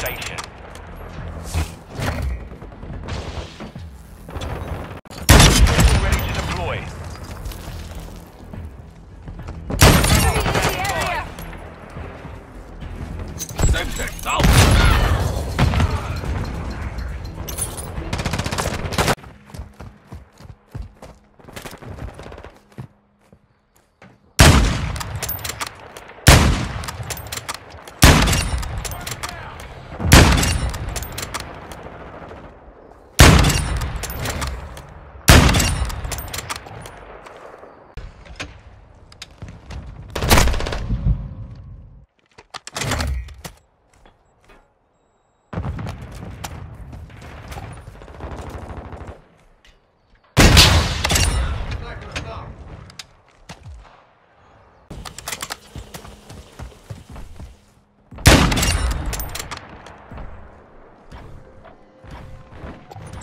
station. Ready to deploy. Enemy in the area! Same thing.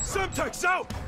Semtex out!